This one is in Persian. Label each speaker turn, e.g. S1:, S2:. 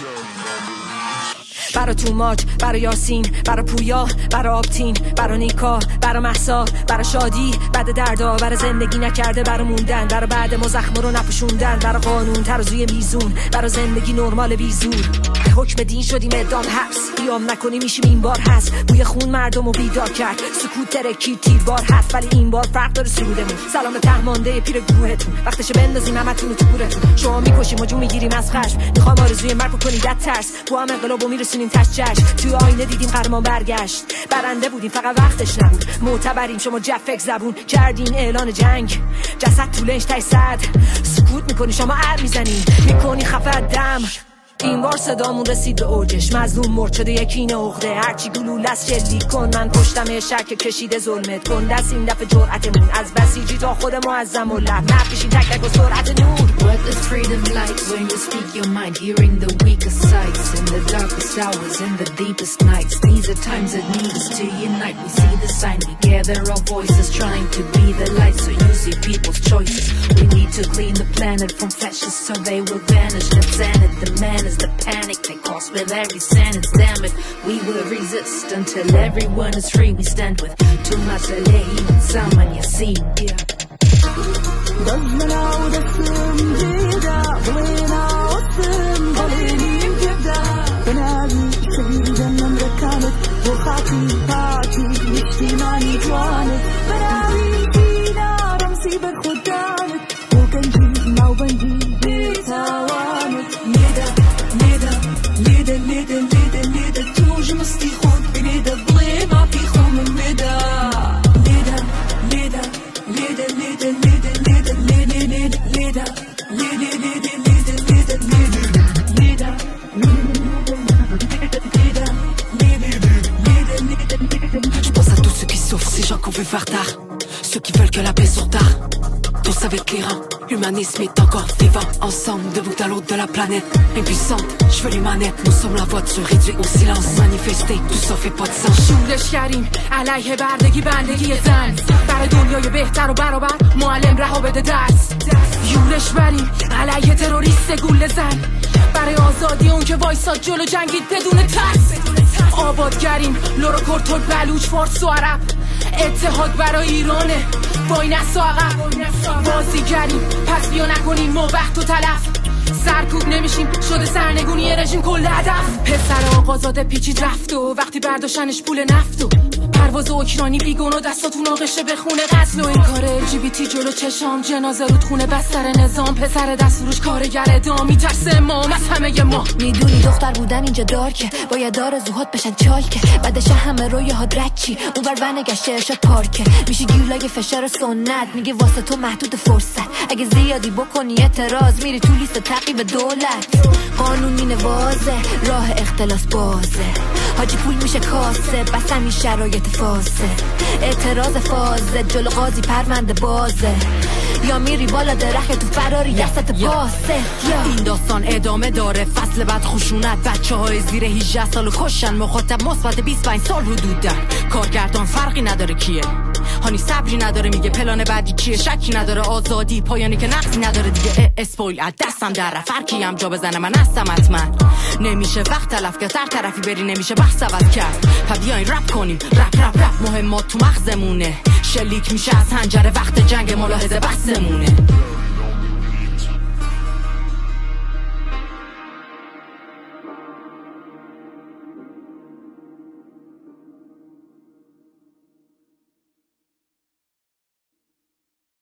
S1: Dirty on the beach. برا یاسین برا پویا برا آبتین برا نیکا برا محسا برا شادی بعد دردا برا زندگی نکرده برا موندن برا بعد ما زخم رو نپوشوندن برا قانون ترازوی میزون برا زندگی نرمال بیزور حکم دین شدیم ادام حبس بیام نکنی میشیم این بار هست. بوی خون مردم و بیدار کرد. سکوت ترکی تیر بار هست. ولی این بار فرق داره سرودمون. سلام تهمانده پیر گروهتون. وقتش بندازیم همتون تو تورتون شما می‌کشیم و جو می‌گیریم از خشم. می‌خوام آرزوی مرگ کنی دت ترس. تو هم انقلابو میرسونیم تش جشن. تو آینه دیدیم قهرمان برگشت. برنده بودیم فقط وقتش نبود. معتبریم شما جفک زبون. کردین اعلان جنگ. جسد تو لنج تای صد. سکوت می‌کنی شما ار می‌زنی. می‌کنی خفت دم. این بار صدامون رسید به اوجش. مظلوم مرد شده یکی نقده هرچی گلول از جلی کن. من پشتم شک کشیده ظلمت کن. دست این دفعه جرعتمون از بسیجی تا خود معظم و لب. نفشین تک تک و سرعت نور.
S2: What is freedom like when you speak your mind? Hearing the weakest sides darkest hours In the deepest nights. These are times that need us to unite. We see the sign We gather our voices Trying to be the light. So you see people's choices. We need to clean the planet From flashes So they will vanish. That's it The man is the panic They cause with every sentence Damn it We will resist Until everyone is free. We stand with much Alehi Saman Yassin Yeah
S3: gens qu'on veut faire tard. Ceux qui veulent que la paix sur tard. Tous avec les reins, l'humanisme est encore vivant. Ensemble, de bout à l'autre de la planète. Impuissante, je veux les manettes. Nous sommes la voix de ce réduit au silence. Manifester, tout ça fait pas de sens.
S1: شورش کردیم علیه بردگی بندگی زن برای دنیای بهتر و برابر معلم رها بده درس یورش بریم علیه تروریست گول زن برای آزادی اون که وایساد جلو جنگید بدون ترس آبادگریم لورو کرتول بلوچ فارس و عرب اتحاد برای ایرانه. وای نسا عقب. بازیگریم. پس بیا نکنیم. ما وقت و تلف. سرکوب نمیشیم. شده سرنگونی رژیم کل هدف. پسر آقازاده پیچید رفت و وقتی برداشتنش پول نفت و پرواز اوکراینی بیگون و دستاتون آغشه به خونه قتل و این کار LGBT جلو چشام. جنازه رود خونه بستر نظام. پسر دستفروش کارگر ادام میترسه امام از همه ما.
S4: می‌دونی دختر بودن اینجا دارکه باید دار زوهات بشن چالکه بعدش همه روی ها درچی اون بر بنگشته ارشاد پارکه میشه گیولای فشار سنت. میگه واسه تو محدود فرصت. اگه زیادی بکنی اعتراض. میری تو لیست تعقیب دولت. قانون مینه واضح راه اختلاس بازه. حاجی پول میشه کاسه بس همین شرایط فاسه. اعتراض فازه جلو قاضی پرونده بازه. یا میری بالا درخت تو فراری دستت باسه
S3: این داستان ادامه داره. فصل بعد خشونت. بچه های زیر 18 سال کشن. مخاطب مثبت 25 سال حدود در کارگردان فرقی نداره کیه. هانی صبری نداره میگه پلان بعدی چیه؟ شکی نداره آزادی پایانی که نقصی نداره دیگه. spoil از دستم در رفت. کیم جا بزنه من هستم حتما. نمیشه وقت تلف کرد هر طرفی بری نمیشه بحث عوض کرد. پا بیاین رپ کنیم. رپ رپ رپ مهمات تو مغزمونه. شلیک میشه از حنجره وقت جنگ ملاحظه بسمونه